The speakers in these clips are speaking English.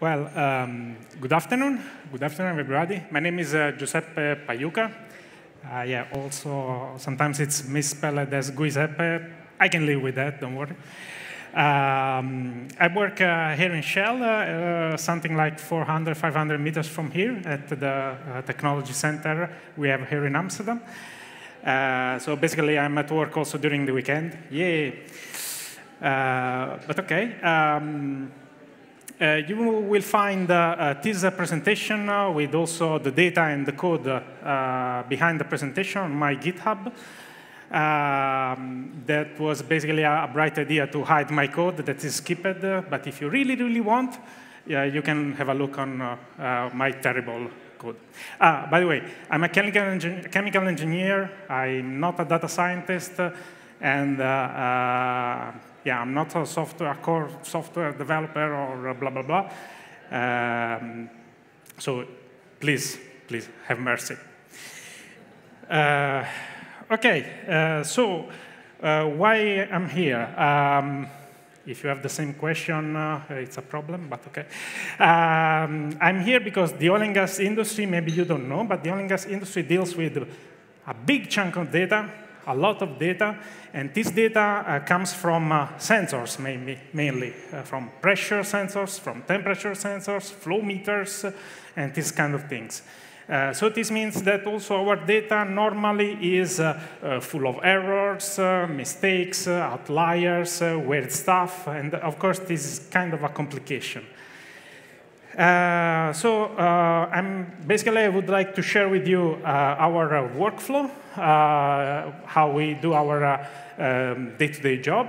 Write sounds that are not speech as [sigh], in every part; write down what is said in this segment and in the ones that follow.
Well, um, good afternoon. Good afternoon, everybody. My name is uh, Giuseppe Pagliuca. Uh, yeah, also sometimes it's misspelled as Giuseppe. I can live with that, don't worry. Um, I work uh, here in Shell, uh, uh, something like 400, 500 meters from here at the uh, technology center we have here in Amsterdam. so basically, I'm at work also during the weekend. Yay! but okay. Um, uh, you will find uh, uh, this presentation with also the data and the code behind the presentation on my GitHub. Um, that was basically a, bright idea to hide my code that is skipped. Uh, but if you really, really want, you can have a look on uh, uh, my terrible code. By the way, I'm a chemical, engin chemical engineer. I'm not a data scientist. and yeah, I'm not a software, a core software developer or blah, blah, blah. Um, so please, please have mercy. Uh, okay, uh, so uh, why I'm here? Um, if you have the same question, uh, it's a problem, but okay. Um, I'm here because the oil and gas industry, maybe you don't know, but the oil and gas industry deals with a big chunk of data a lot of data, and this data uh, comes from uh, sensors mainly, mainly uh, from pressure sensors, from temperature sensors, flow meters, uh, and these kind of things. Uh, so this means that also our data normally is full of errors, mistakes, outliers, weird stuff, and of course this is kind of a complication. Uh, so uh, I'm basically I would like to share with you uh, our uh, workflow, uh, how we do our um, day-to-day -day job,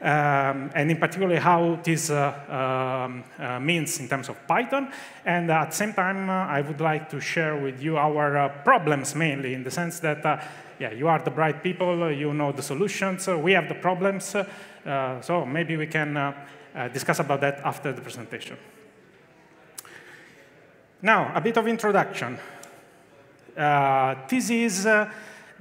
um, and in particular how this um, means in terms of Python. And at the same time, I would like to share with you our problems mainly in the sense that yeah, you are the bright people, you know the solutions, we have the problems, so maybe we can discuss about that after the presentation. Now, a bit of introduction. Uh, this is uh,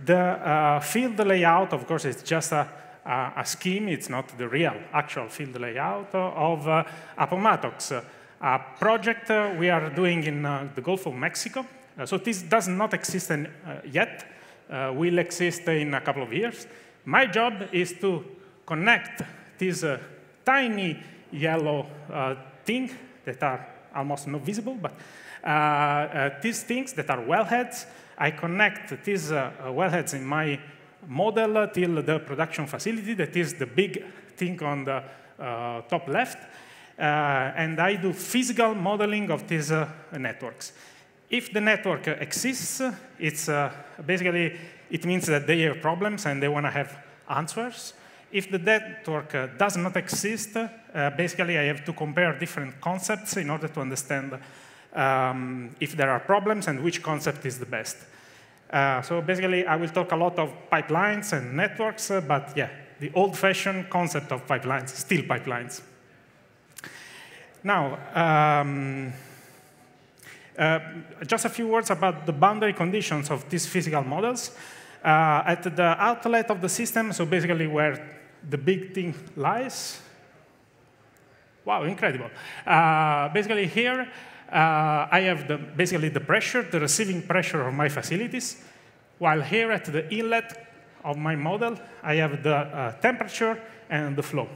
the uh, field layout. Of course, it's just a, a, a, scheme. It's not the real, actual field layout of uh, Appomattox, a project uh, we are doing in uh, the Gulf of Mexico. Uh, so this does not exist in, yet. will exist in a couple of years. My job is to connect this tiny yellow thing that are almost not visible, but Uh, uh, these things that are wellheads, I connect these uh, uh, wellheads in my model till the production facility, that is the big thing on the top left. and I do physical modeling of these networks. If the network exists, it's basically, it means that they have problems and they want to have answers. If the network uh, does not exist, uh, basically I have to compare different concepts in order to understand um, if there are problems and which concept is the best. Uh, so basically, I will talk a lot of pipelines and networks, uh, but yeah, the old-fashioned concept of pipelines, still pipelines. Now, um, uh, just a few words about the boundary conditions of these physical models. Uh, at the outlet of the system, so basically where the big thing lies, wow, incredible. Uh, basically here, uh, I have the, basically the pressure, the receiving pressure of my facilities, while here at the inlet of my model, I have the uh, temperature and the flow.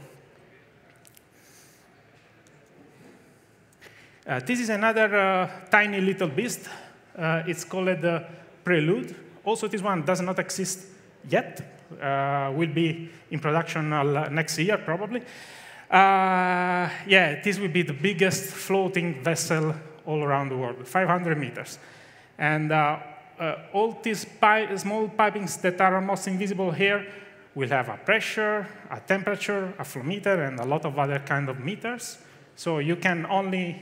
Uh, this is another uh, tiny little beast. Uh, it's called the Prelude. Also, this one does not exist yet. Uh, will be in production next year, probably. Uh, yeah, this will be the biggest floating vessel all around the world, 500 meters. And uh, uh, all these pi small pipings that are almost invisible here will have a pressure, a temperature, a flow meter, and a lot of other kind of meters. So you can only,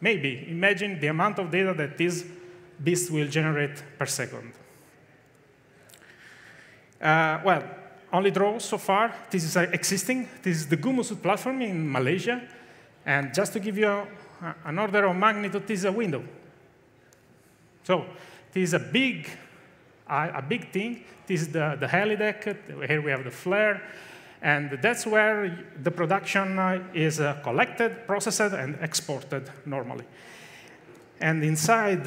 maybe, imagine the amount of data that this beast will generate per second. Uh, well, only draws so far. This is uh, existing. This is the Gumusut platform in Malaysia. And just to give you a, an order of magnitude, this is a window. So this is a big, a big thing. This is the, the helideck. Here we have the flare. And that's where the production uh, is uh, collected, processed, and exported normally. And inside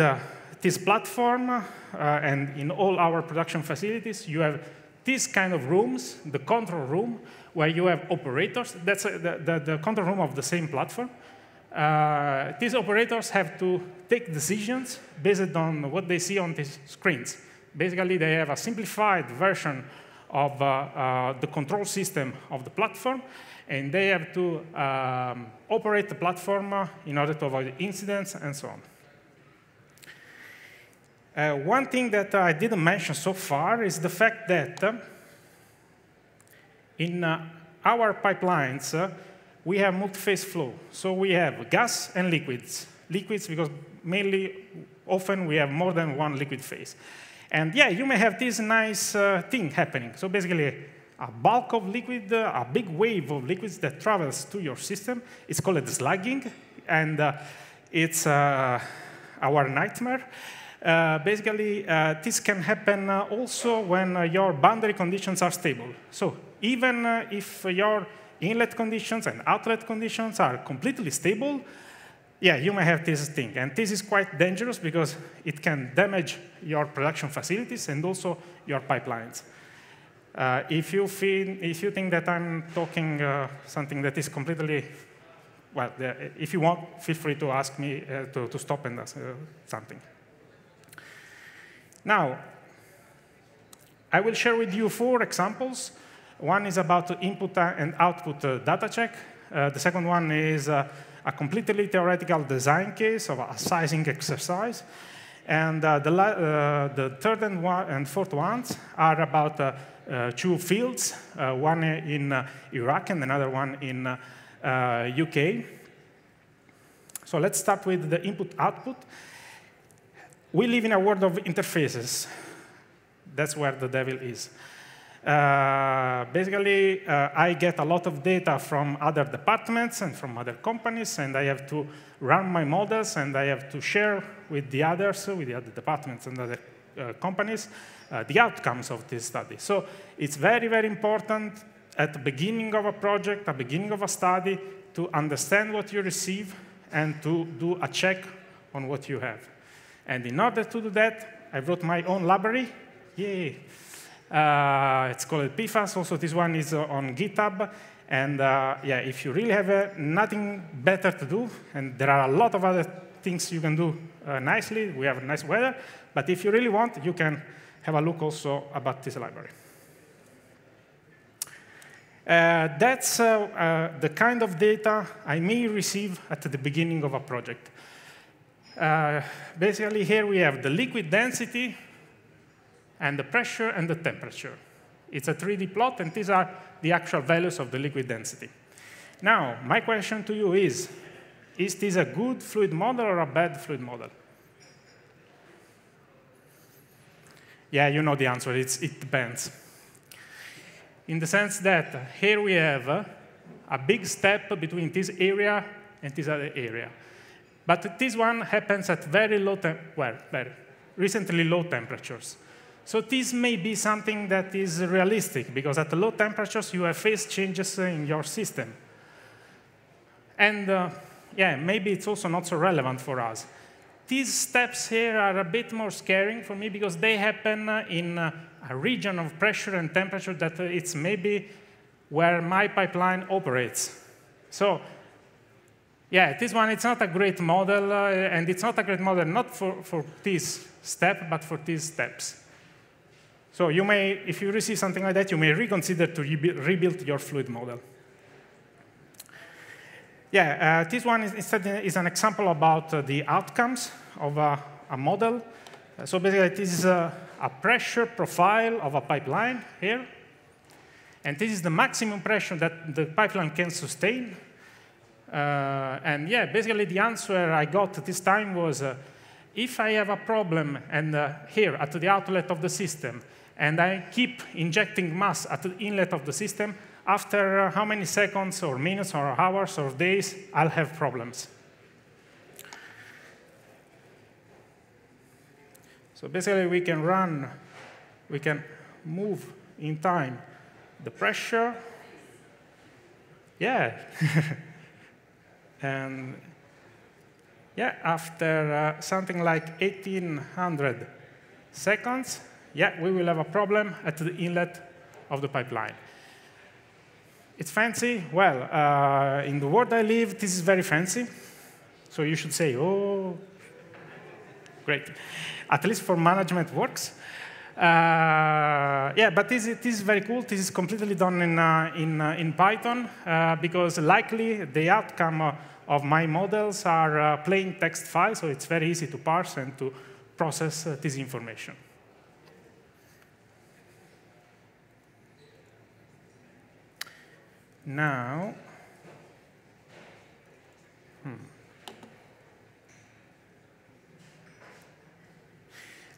this platform and in all our production facilities, you have these kind of rooms, the control room, where you have operators. That's the, the, the control room of the same platform. Uh, these operators have to take decisions based on what they see on these screens. Basically, they have a simplified version of uh, uh, the control system of the platform, and they have to um, operate the platform uh, in order to avoid incidents and so on. Uh, one thing that I didn't mention so far is the fact that uh, in our pipelines, we have multi-phase flow. So we have gas and liquids. Liquids because mainly, often we have more than one liquid phase. And yeah, you may have this nice uh, thing happening. So basically, a bulk of liquid, uh, a big wave of liquids that travels to your system. It's called slugging, and uh, it's uh, our nightmare. Uh, basically, uh, this can happen also when your boundary conditions are stable. So even if your inlet conditions and outlet conditions are completely stable, yeah, you may have this thing. And this is quite dangerous because it can damage your production facilities and also your pipelines. Uh, if, you feel, if you think that I'm talking uh, something that is completely, well, if you want, feel free to ask me uh, to, to stop and ask uh, something. Now, I will share with you four examples one is about input and output uh, data check. Uh, the second one is uh, a completely theoretical design case of a sizing exercise. And uh, the, uh, the, third and, one, and, fourth ones are about two fields, one in Iraq and another one in UK. So let's start with the input-output. We live in a world of interfaces. That's where the devil is. Uh, basically, uh, I get a lot of data from other departments and from other companies, and I have to run my models, and I have to share with the others, with the other departments and other uh, companies, uh, the outcomes of this study. So it's very, very important at the beginning of a project, at the beginning of a study, to understand what you receive and to do a check on what you have. And in order to do that, I wrote my own library. Yay! Uh, it's called pyfas. Also, this one is uh, on GitHub. And uh, yeah, if you really have uh, nothing better to do, and there are a lot of other things you can do uh, nicely, we have nice weather, but if you really want, you can have a look also about this library. Uh, that's the kind of data I may receive at the beginning of a project. Uh, basically, here we have the liquid density and the pressure and the temperature. It's a 3D plot, and these are the actual values of the liquid density. Now, my question to you is, is this a good fluid model or a bad fluid model? Yeah, you know the answer. It's, it depends. In the sense that here we have a big step between this area and this other area. But this one happens at very low, well, very recently low temperatures. So this may be something that is realistic, because at low temperatures, you have phase changes in your system. And uh, yeah, maybe it's also not so relevant for us. These steps here are a bit more scaring for me because they happen uh, in uh, a region of pressure and temperature that it's maybe where my pipeline operates. So yeah, this one, it's not a great model, uh, and it's not a great model not for, for this step, but for these steps. So you may, if you receive something like that, you may reconsider to rebuild your fluid model. Yeah, uh, this one is, instead is an example about uh, the outcomes of a, a model. So basically, this is a, a, pressure profile of a pipeline here. And this is the maximum pressure that the pipeline can sustain. Uh, and yeah, basically the answer I got this time was, uh, if I have a problem and uh, here at the outlet of the system, and I keep injecting mass at the inlet of the system, after how many seconds or minutes or hours or days, I'll have problems. So basically, we can run, we can move in time the pressure Yeah. [laughs] and yeah, after uh, something like 1800 seconds, yeah, we will have a problem at the inlet of the pipeline. It's fancy? Well, uh, in the world I live, this is very fancy. So you should say, oh, great. At least for management works. Uh, yeah, but this, this is very cool. This is completely done in, uh, in, uh, in Python uh, because likely the outcome uh, of my models are uh, plain text files, so it's very easy to parse and to process this information. Now, hmm.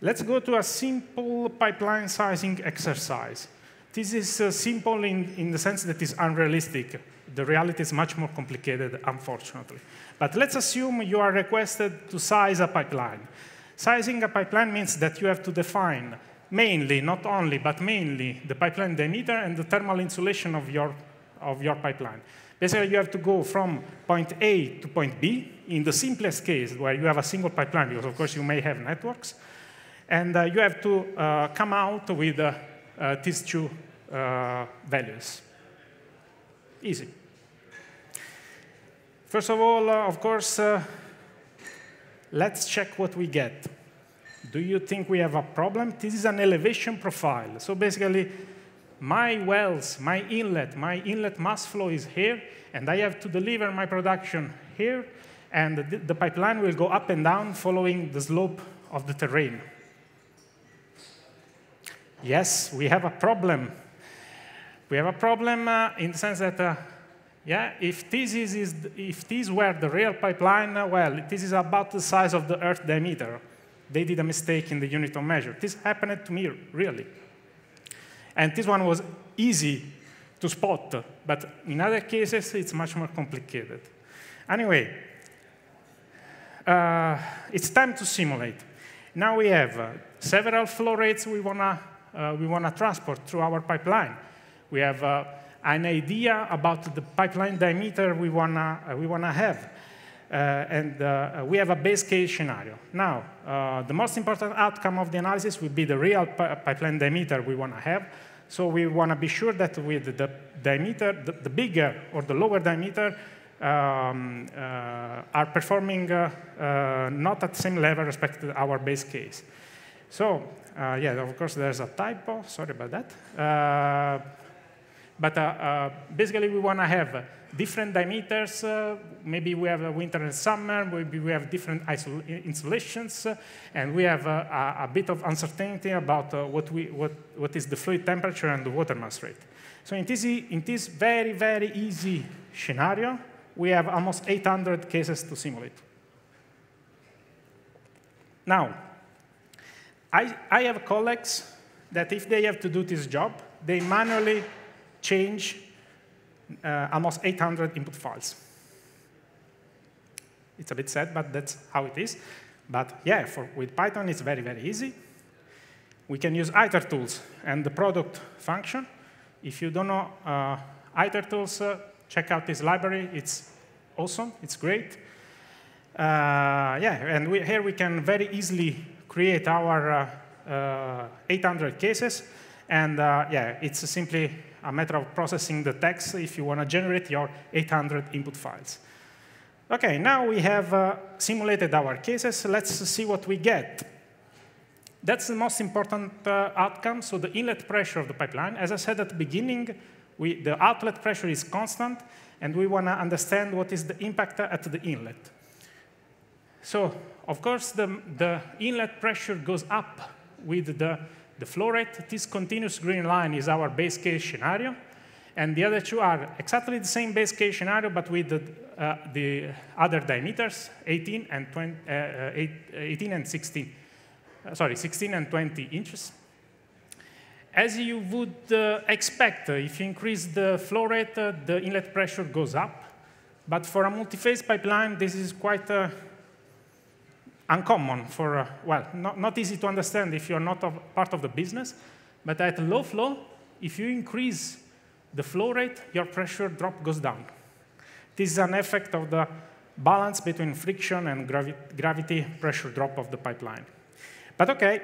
Let's go to a simple pipeline sizing exercise. This is uh, simple in, in the sense that it's unrealistic. The reality is much more complicated, unfortunately. But let's assume you are requested to size a pipeline. Sizing a pipeline means that you have to define mainly, not only, but mainly the pipeline diameter and the thermal insulation of your of your pipeline. Basically, you have to go from point A to point B in the simplest case where you have a single pipeline, because of course you may have networks. And uh, you have to uh, come out with uh, these two values. Easy. First of all, of course, let's check what we get. Do you think we have a problem? This is an elevation profile. So basically, my wells, my inlet, my inlet mass flow is here, and I have to deliver my production here, and the, the pipeline will go up and down following the slope of the terrain. Yes, we have a problem. We have a problem uh, in the sense that, uh, yeah, if this, is, is, if this were the real pipeline, uh, well, this is about the size of the Earth diameter. They did a mistake in the unit of measure. This happened to me, really. And this one was easy to spot, but in other cases, it's much more complicated. Anyway, uh, it's time to simulate. Now we have uh, several flow rates we want to uh, we wanna transport through our pipeline. We have uh, an idea about the pipeline diameter we want to uh, we wanna have. Uh, and uh, we have a base case scenario. Now, uh, the most important outcome of the analysis will be the real pipeline diameter we want to have. So we want to be sure that with the diameter, the, the bigger or the lower diameter, um, are performing not at the same level respect to our base case. So yeah, of course, there's a typo. Sorry about that. but basically, we want to have different diameters. Uh, maybe we have a winter and summer. Maybe we have different insulations. Uh, and we have uh, a, a, bit of uncertainty about uh, what, we, what, what is the fluid temperature and the water mass rate. So in this, in this very, very easy scenario, we have almost 800 cases to simulate. Now, I, I have colleagues that if they have to do this job, they manually change uh, almost 800 input files. It's a bit sad, but that's how it is. But yeah, for, with Python, it's very, very easy. We can use itertools and the product function. If you don't know uh, itertools, uh, check out this library. It's awesome. It's great. Uh, yeah, and we, here we can very easily create our uh, uh, 800 cases. And uh, yeah, it's simply a matter of processing the text if you want to generate your 800 input files. OK, now we have simulated our cases. Let's see what we get. That's the most important uh, outcome, so the inlet pressure of the pipeline. As I said at the beginning, we, the outlet pressure is constant, and we want to understand what is the impact at the inlet. So, of course, the, the inlet pressure goes up with the the flow rate, this continuous green line is our base case scenario. And the other two are exactly the same base case scenario, but with the, uh, the other diameters, 18 and, 20, uh, uh 18 and 16. Uh, sorry, 16 and 20 inches. As you would uh, expect, uh, if you increase the flow rate, the inlet pressure goes up. But for a multi-phase pipeline, this is quite uncommon for, uh, well, not, not easy to understand if you're not part of the business, but at low flow, if you increase the flow rate, your pressure drop goes down. This is an effect of the balance between friction and gravi gravity pressure drop of the pipeline. But OK,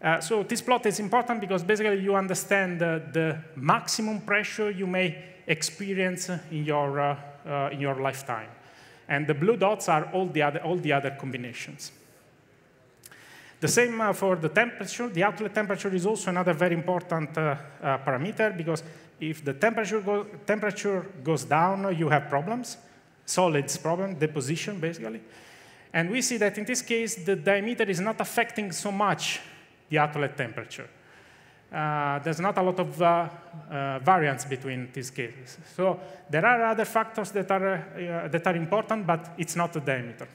uh, so this plot is important because basically you understand uh, the maximum pressure you may experience in your, uh, uh in your lifetime. And the blue dots are all the other, all the other combinations. The same uh, for the temperature. The outlet temperature is also another very important uh, parameter because if the temperature, go temperature goes down, you have problems, solids problem, deposition, basically. And we see that in this case, the diameter is not affecting so much the outlet temperature. Uh, there's not a lot of uh, uh, variance between these cases. So there are other factors that are, that are important, but it's not the diameter.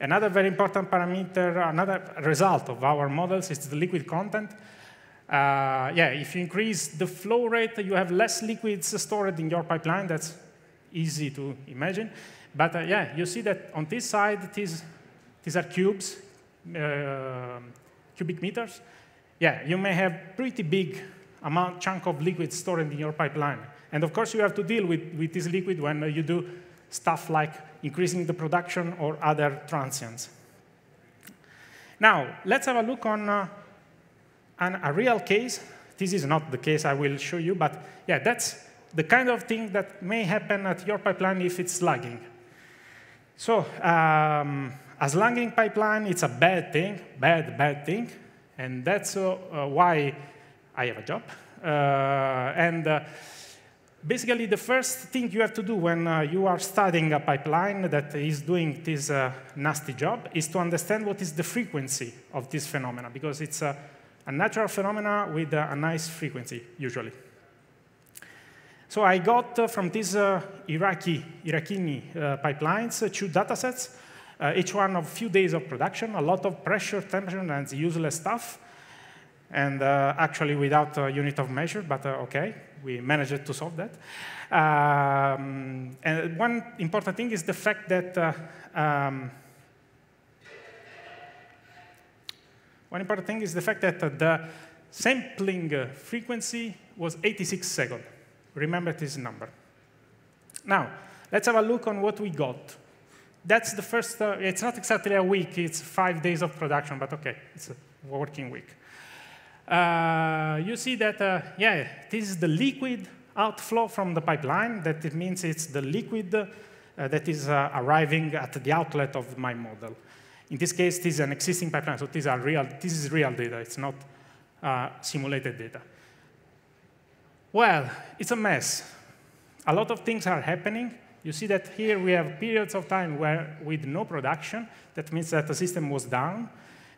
Another very important parameter, another result of our models is the liquid content. Uh, yeah, if you increase the flow rate, you have less liquids stored in your pipeline. That's easy to imagine. But uh, yeah, you see that on this side, these, these are cubes, uh, cubic meters. Yeah, you may have pretty big amount, chunk of liquid stored in your pipeline. And of course, you have to deal with, with this liquid when you do stuff like increasing the production or other transients. Now, let's have a look on uh, an, a real case. This is not the case I will show you, but yeah, that's the kind of thing that may happen at your pipeline if it's slugging. So um, a slugging pipeline, it's a bad thing, bad, bad thing. And that's uh, uh, why I have a job. Uh, and basically, the first thing you have to do when you are studying a pipeline that is doing this nasty job is to understand what is the frequency of this phenomena, because it's a, a natural phenomena with a nice frequency, usually. So I got uh, from these uh, Iraqi, Iraqini uh, pipelines two datasets, Uh, each one of few days of production, a lot of pressure, temperature, and useless stuff, and uh, actually without a unit of measure, but uh, OK, we managed to solve that. Um, and one important thing is the fact that um, one important thing is the fact that the sampling frequency was 86 seconds. Remember this number. Now, let's have a look on what we got. That's the first, uh, it's not exactly a week, it's five days of production, but okay, it's a working week. Uh, you see that, uh, yeah, this is the liquid outflow from the pipeline. That it means it's the liquid uh, that is uh, arriving at the outlet of my model. In this case, this is an existing pipeline, so these are real, this is real data, it's not uh, simulated data. Well, it's a mess. A lot of things are happening. You see that here we have periods of time where with no production. That means that the system was down.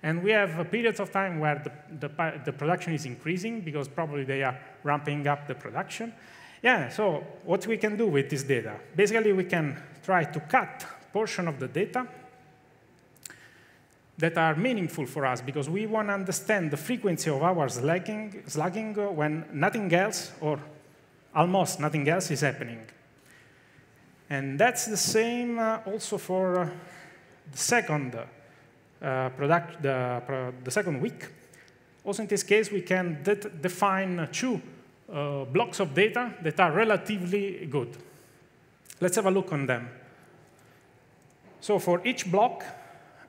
And we have periods of time where the, the, the, production is increasing because probably they are ramping up the production. Yeah, so what we can do with this data? Basically, we can try to cut portion of the data that are meaningful for us because we want to understand the frequency of our slugging, slugging when nothing else or almost nothing else is happening. And that's the same uh, also for uh, the second uh, product, the, the, second week. Also in this case, we can de define two uh, blocks of data that are relatively good. Let's have a look on them. So for each block,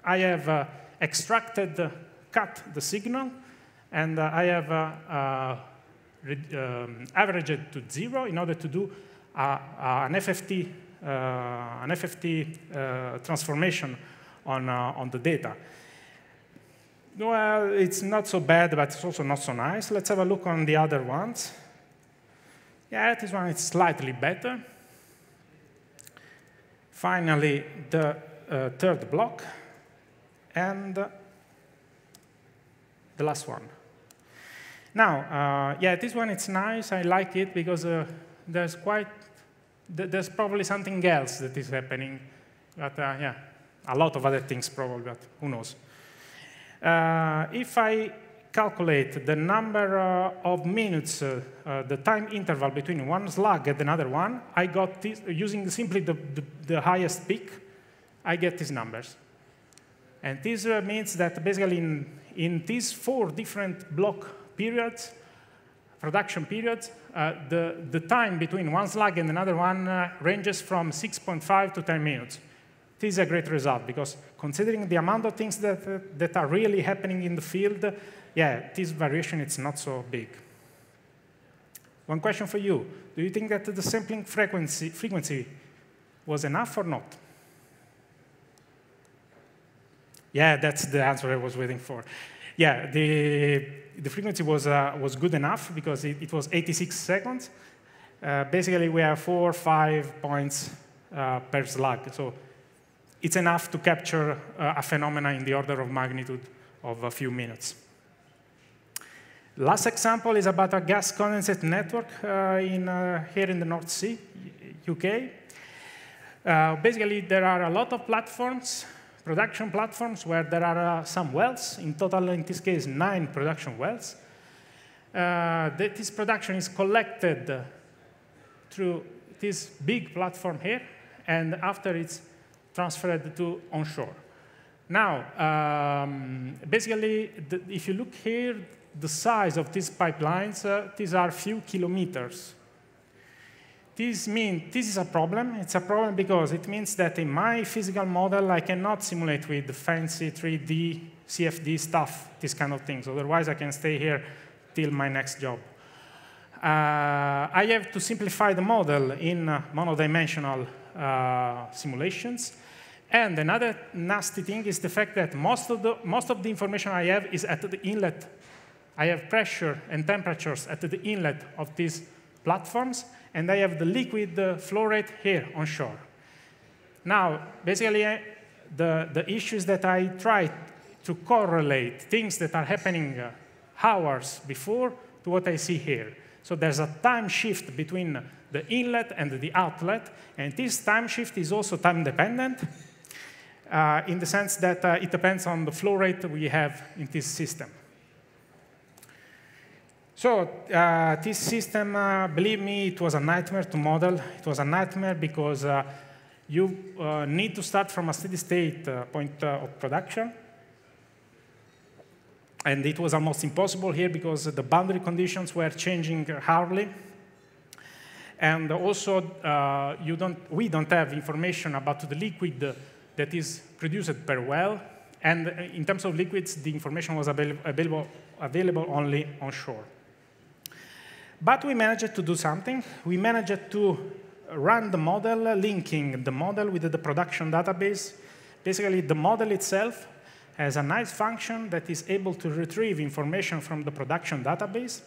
I have uh, extracted, cut the signal, and uh, I have uh, uh, um, averaged it to zero in order to do an FFT, an FFT transformation on, on the data. Well, it's not so bad, but it's also not so nice. Let's have a look on the other ones. Yeah, this one is slightly better. Finally, the uh, third block. And the last one. Now, uh, yeah, this one, it's nice. I like it because uh, there's quite, there's probably something else that is happening. But uh, yeah, a lot of other things probably, but who knows. Uh, if I calculate the number uh, of minutes, uh, the time interval between one slug and another one, I got this, using simply the, the, the highest peak, I get these numbers. And this uh, means that basically in, in these four different block periods, production periods, uh, the, the time between one slug and another one uh, ranges from 6.5 to 10 minutes. This is a great result because considering the amount of things that, uh, that are really happening in the field, yeah, this variation is not so big. One question for you. Do you think that the sampling frequency, frequency was enough or not? Yeah, that's the answer I was waiting for. Yeah, the, the frequency was, uh, was good enough because it, it was 86 seconds. Uh, basically, we have four or five points uh, per slug. So it's enough to capture uh, a phenomena in the order of magnitude of a few minutes. Last example is about a gas condensate network uh, in, uh, here in the North Sea, UK. basically, there are a lot of platforms production platforms where there are uh, some wells, in total, in this case, nine production wells. Uh, this production is collected through this big platform here, and after it's transferred to onshore. Now, um, basically, the, if you look here, the size of these pipelines, uh, these are few kilometers. This means this is a problem. It's a problem because it means that in my physical model, I cannot simulate with fancy 3D, CFD stuff, this kind of things. Otherwise, I can stay here till my next job. Uh, I have to simplify the model in uh, monodimensional uh, simulations. And another nasty thing is the fact that most of, the, most of the information I have is at the inlet. I have pressure and temperatures at the inlet of these platforms, and I have the liquid flow rate here on shore. Now, basically, uh, the, the issues that I try to correlate things that are happening uh, hours before to what I see here. So there's a time shift between the inlet and the outlet, and this time shift is also time dependent uh, in the sense that uh, it depends on the flow rate we have in this system. So uh, this system, uh, believe me, it was a nightmare to model. It was a nightmare because uh, you uh, need to start from a steady state uh, point uh, of production. And it was almost impossible here because the boundary conditions were changing hardly. And also, you don't, we don't have information about the liquid that is produced per well. And in terms of liquids, the information was available, available only onshore. But we managed to do something. We managed to run the model, linking the model with the production database. Basically, the model itself has a nice function that is able to retrieve information from the production database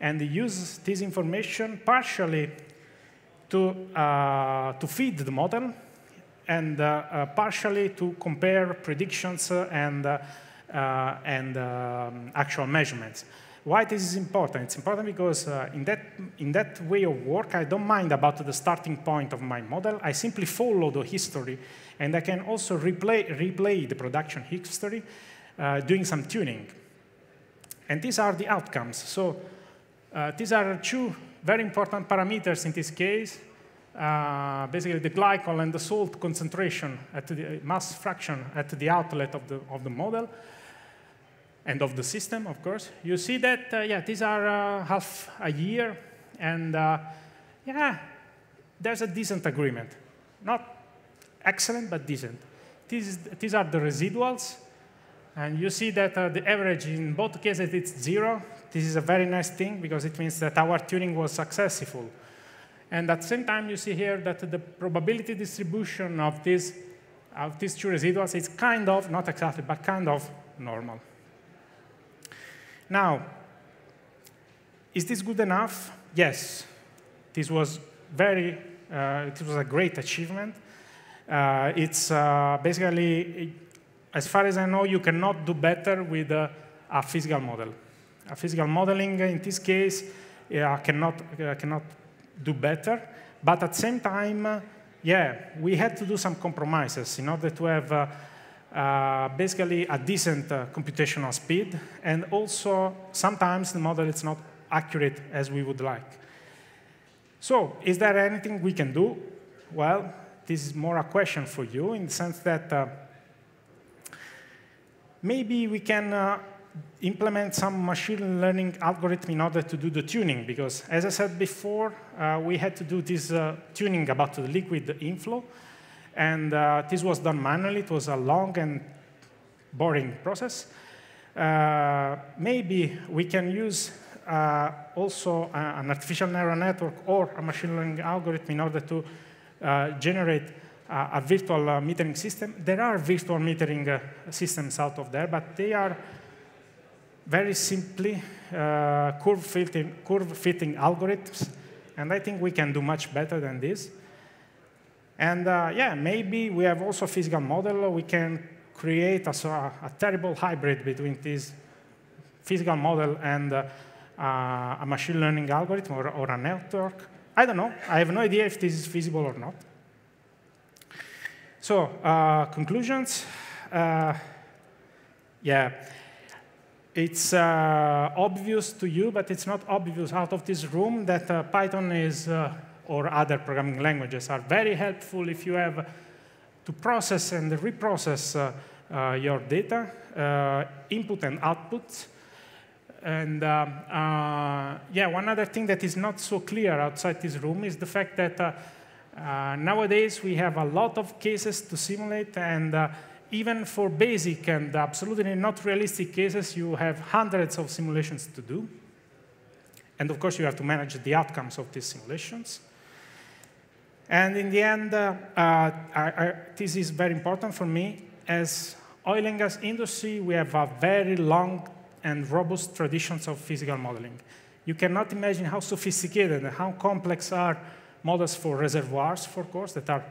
and use this information partially to, uh, to feed the model and uh, uh, partially to compare predictions and, uh, uh, and um, actual measurements. Why this is important? It's important because uh, in, that, in that way of work, I don't mind about the starting point of my model. I simply follow the history, and I can also replay, replay the production history uh, doing some tuning. And these are the outcomes. So uh, these are two very important parameters in this case. Uh, basically, the glycol and the salt concentration at the mass fraction at the outlet of the, of the model and of the system, of course. You see that, uh, yeah, these are uh, half a year, and uh, yeah, there's a decent agreement. Not excellent, but decent. These, these are the residuals, and you see that uh, the average in both cases it's zero. This is a very nice thing because it means that our tuning was successful. And at the same time, you see here that the probability distribution of these, of these two residuals is kind of, not exactly, but kind of normal. Now, is this good enough? Yes. This was very, uh, this was a great achievement. Uh, it's uh, basically, as far as I know, you cannot do better with a physical model. A physical modeling, in this case, cannot, uh, cannot do better. But at the same time, yeah, we had to do some compromises in order to have uh, basically a decent uh, computational speed, and also sometimes the model is not accurate as we would like. So is there anything we can do? Well, this is more a question for you in the sense that uh, maybe we can uh, implement some machine learning algorithm in order to do the tuning, because as I said before, uh, we had to do this tuning about the liquid inflow, and uh, this was done manually. It was a long and boring process. Uh, maybe we can use uh, also an artificial neural network or a machine learning algorithm in order to uh, generate a virtual metering system. There are virtual metering systems out of there, but they are very simply uh, curve, fitting, curve fitting algorithms, and I think we can do much better than this. And uh, yeah, maybe we have also a physical model. We can create a, a terrible hybrid between this physical model and uh, a machine learning algorithm or, or, a network. I don't know. I have no idea if this is feasible or not. So, uh, conclusions. Uh, yeah it's uh, obvious to you, but it's not obvious out of this room that uh, Python is, or other programming languages are very helpful if you have to process and reprocess uh, uh, your data, uh, input and output. And um, yeah, one other thing that is not so clear outside this room is the fact that nowadays we have a lot of cases to simulate and even for basic and absolutely not realistic cases, you have hundreds of simulations to do. And of course, you have to manage the outcomes of these simulations. And in the end, uh, uh, this is very important for me. As oil and gas industry, we have a very long and robust traditions of physical modeling. You cannot imagine how sophisticated and how complex are models for reservoirs, for course, that are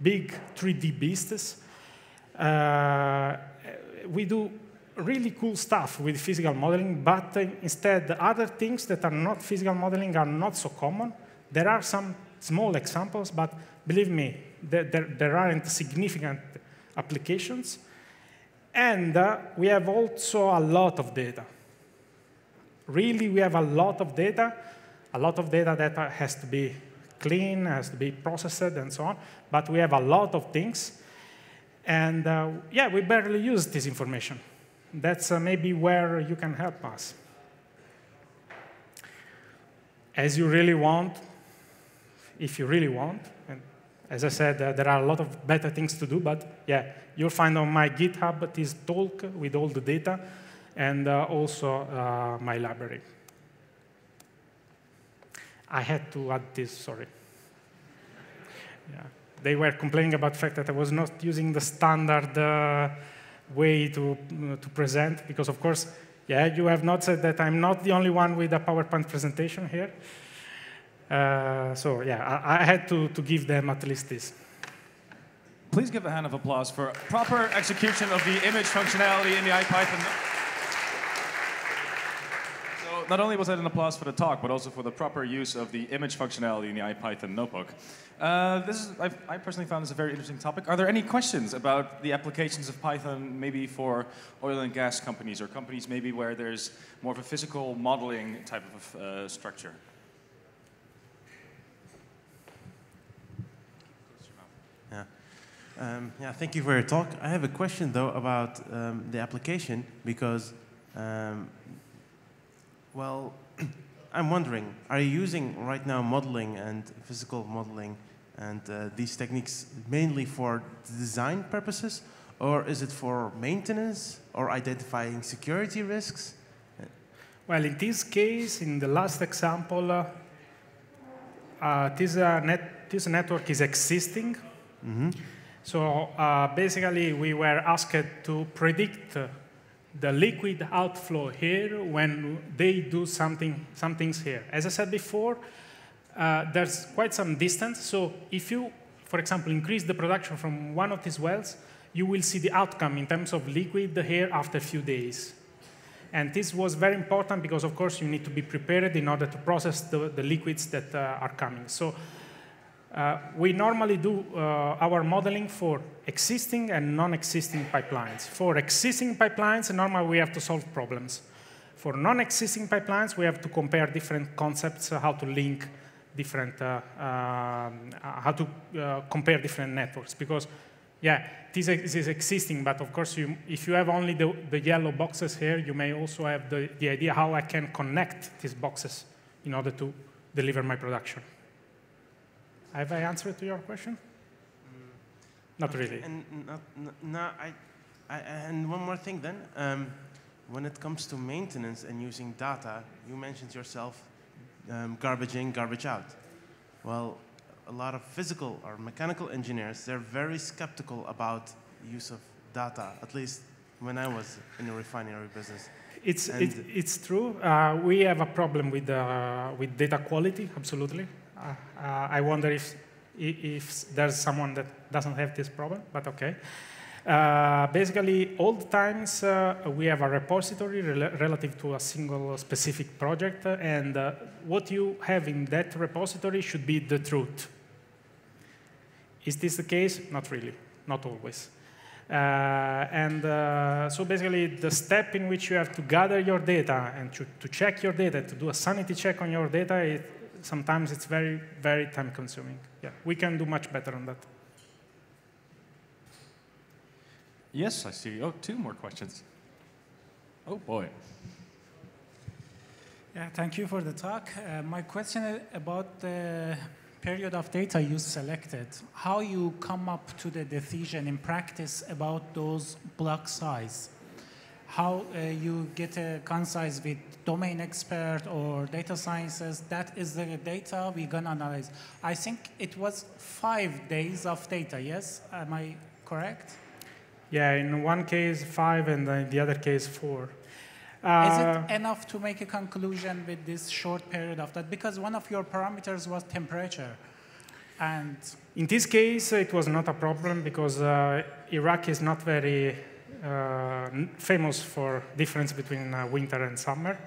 big 3D beasts. Uh, we do really cool stuff with physical modeling, but uh, instead the other things that are not physical modeling are not so common. There are some small examples, but believe me, there, there, aren't significant applications. And uh, we have also a lot of data. Really, we have a lot of data, a lot of data that has to be clean, has to be processed, and so on. But we have a lot of things. And uh, yeah, we barely use this information. That's uh, maybe where you can help us. As you really want, if you really want, and as I said, uh, there are a lot of better things to do, but yeah, you'll find on my GitHub this talk with all the data and uh, also uh, my library. I had to add this, sorry. Yeah they were complaining about the fact that I was not using the standard uh, way to, uh, to present, because of course, yeah, you have not said that I'm not the only one with a PowerPoint presentation here. Uh, so yeah, I, I, had to, to give them at least this. Please give a hand of applause for proper execution of the image functionality in the IPython So not only was that an applause for the talk, but also for the proper use of the image functionality in the IPython notebook. Uh, this is, I've, i personally found this a very interesting topic. Are there any questions about the applications of Python, maybe for oil and gas companies, or companies maybe where there's more of a physical modeling type of uh, structure? Yeah. Um, yeah, thank you for your talk. I have a question though about um, the application because um, well, [clears throat] I'm wondering, are you using right now modeling and physical modeling and uh, these techniques mainly for design purposes, or is it for maintenance or identifying security risks? Well, in this case, in the last example, uh, uh, this, uh, net, this network is existing. Mm -hmm. So uh, basically, we were asked to predict the liquid outflow here when they do something, some things here. As I said before, uh, there's quite some distance. So if you, for example, increase the production from one of these wells, you will see the outcome in terms of liquid here after a few days. And this was very important because, of course, you need to be prepared in order to process the, the liquids that uh, are coming. So uh, we normally do uh, our modeling for existing and non-existing pipelines. For existing pipelines, normally we have to solve problems. For non-existing pipelines, we have to compare different concepts, uh, how to link different, uh, um, how to uh, compare different networks. Because Yeah, this is existing, but of course, you, if you have only the, the yellow boxes here, you may also have the, the idea how I can connect these boxes in order to deliver my production. Have I answered to your question? Mm. Not really. And not, no, I, I, and one more thing then. Um, when it comes to maintenance and using data, you mentioned yourself um, garbage in, garbage out. Well, a lot of physical or mechanical engineers, they're very skeptical about use of data, at least when I was in the refinery business. It's, it, it's true. Uh, we have a problem with, uh, with data quality, absolutely. Uh, uh I wonder if, if there's someone that doesn't have this problem, but okay. Uh, basically, all the times uh, we have a repository rel relative to a single specific project, and uh, what you have in that repository should be the truth. Is this the case? Not really, not always. Uh, and uh, so basically, the step in which you have to gather your data and to, to check your data, to do a sanity check on your data, it, sometimes it's very, very time consuming. Yeah, we can do much better on that. Yes, I see. Oh, two more questions. Oh, boy. Yeah, thank you for the talk. Uh, my question is about the period of data you selected. How you come up to the decision in practice about those block size? How uh, you get a concise with domain expert or data sciences, that is the data we're gonna analyze. I think it was five days of data, yes? Am I correct? Yeah, in one case five, and in the other case four. Uh, Is it uh, enough to make a conclusion with this short period of that? Because one of your parameters was temperature. And in this case, it was not a problem because uh, Iraq is not very uh, famous for difference between uh, winter and summer.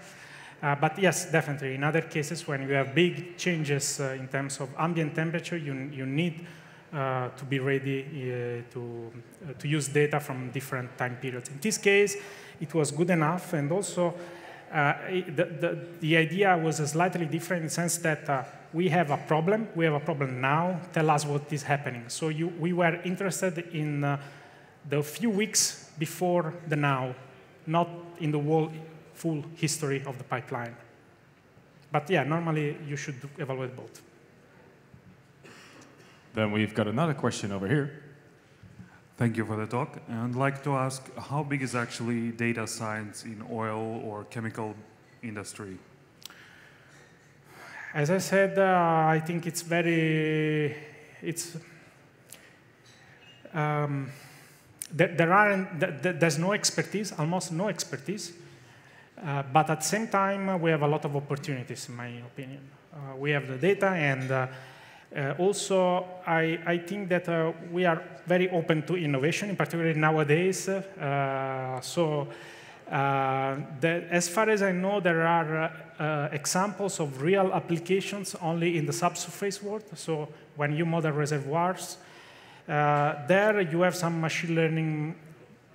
Uh, but yes, definitely. In other cases, when you have big changes in terms of ambient temperature, you, you need uh, to be ready uh, to, uh, to use data from different time periods. In this case, it was good enough, and also the, the, the, idea was a slightly different in the sense that we have a problem, we have a problem now, tell us what is happening. So you, we were interested in uh, the few weeks before the now, not in the whole full history of the pipeline. But yeah, normally you should evaluate both. Then we've got another question over here. Thank you for the talk. And I'd like to ask, how big is actually data science in oil or chemical industry? As I said, uh, I think it's very, it's, um, there, there aren't, there's no expertise, almost no expertise, uh, but at the same time, we have a lot of opportunities, in my opinion. Uh, we have the data and uh, uh, also, I, I, think that uh, we are very open to innovation, in particular nowadays. Uh, so, uh, that, as far as I know, there are uh, examples of real applications only in the subsurface world. So, when you model reservoirs, there you have some machine learning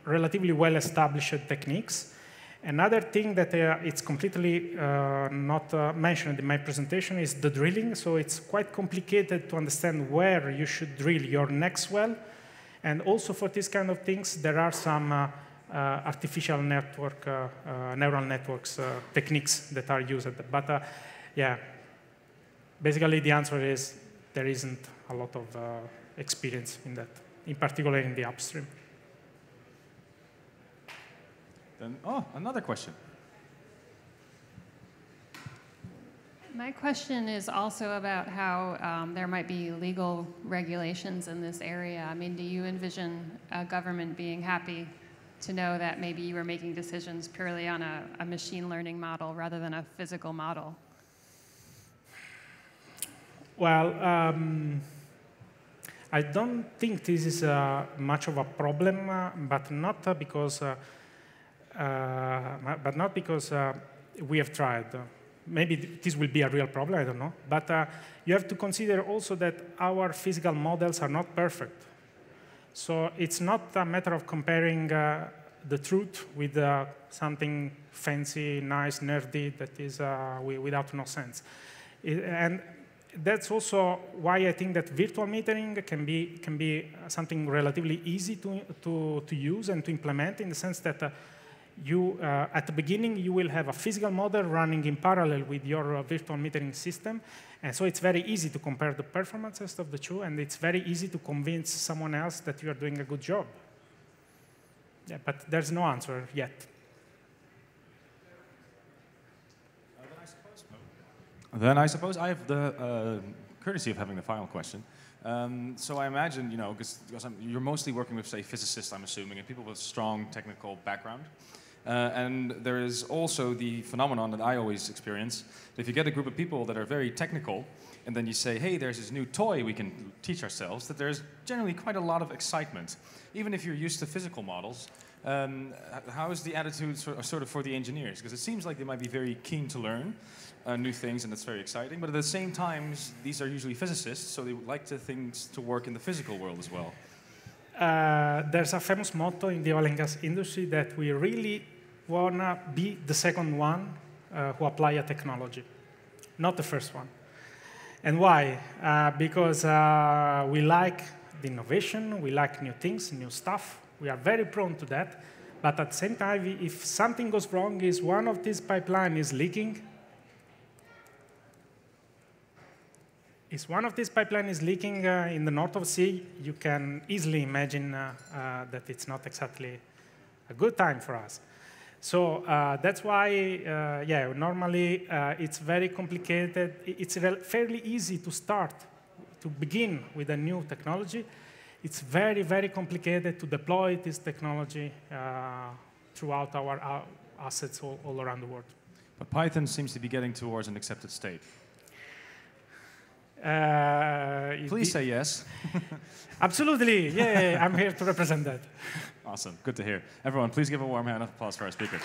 relatively well-established techniques. Another thing that uh, it's completely uh, not uh, mentioned in my presentation is the drilling. So it's quite complicated to understand where you should drill your next well. And also for these kind of things, there are some uh, uh, artificial network, uh, neural networks techniques that are used. But yeah, basically the answer is there isn't a lot of experience in that, in particular in the upstream. Then, oh, another question. My question is also about how um, there might be legal regulations in this area. I mean, do you envision a government being happy to know that maybe you were making decisions purely on a, a machine learning model rather than a physical model? Well, um, I don't think this is uh, much of a problem, uh, but not uh, because uh, uh, but not because uh, we have tried. Maybe this will be a real problem, I don't know. But uh, you have to consider also that our physical models are not perfect. So it's not a matter of comparing uh, the truth with uh, something fancy, nice, nerdy that is uh, without no sense. It, and that's also why I think that virtual metering can be, can be something relatively easy to, to, to use and to implement in the sense that uh, you, uh, at the beginning, you will have a physical model running in parallel with your uh, virtual metering system. And so it's very easy to compare the performances of the two, and it's very easy to convince someone else that you are doing a good job. Yeah, but there's no answer yet. Then I suppose I have the uh, courtesy of having the final question. Um, so I imagine, you know, because you're mostly working with, say, physicists, I'm assuming, and people with strong technical background. Uh, and there is also the phenomenon that I always experience that if you get a group of people that are very technical, and then you say, hey, there's this new toy we can teach ourselves, that there's generally quite a lot of excitement. Even if you're used to physical models, um, how is the attitude sort of for the engineers? Because it seems like they might be very keen to learn uh, new things, and that's very exciting. But at the same time, these are usually physicists, so they would like to things to work in the physical world as well. Uh, there's a famous motto in the oil and gas industry that we really wanna be the second one uh, who apply a technology, not the first one. And why? Uh, because uh, we like the innovation, we like new things, new stuff, we are very prone to that. But at the same time, if something goes wrong, is one of these pipeline is leaking, if one of these pipelines is leaking uh, in the north of sea, you can easily imagine uh, uh, that it's not exactly a good time for us. So uh, that's why, uh, yeah, normally uh, it's very complicated. It's fairly easy to start, to begin with a new technology, it's very, very complicated to deploy this technology throughout our, our assets all, all, around the world. But Python seems to be getting towards an accepted state. Uh, Please say yes. [laughs] Absolutely. Yeah, I'm here to represent that. Awesome. Good to hear. Everyone, please give a warm hand of applause for our speaker.